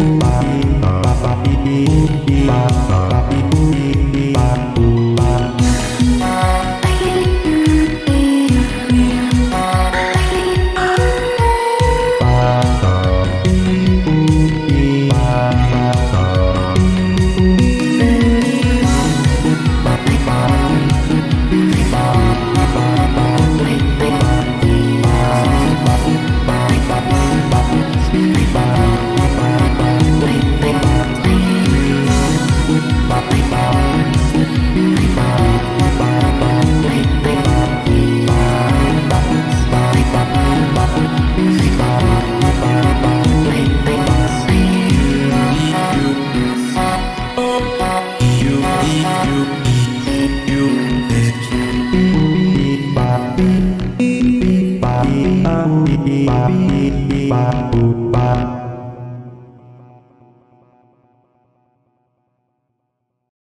Bye. Bye.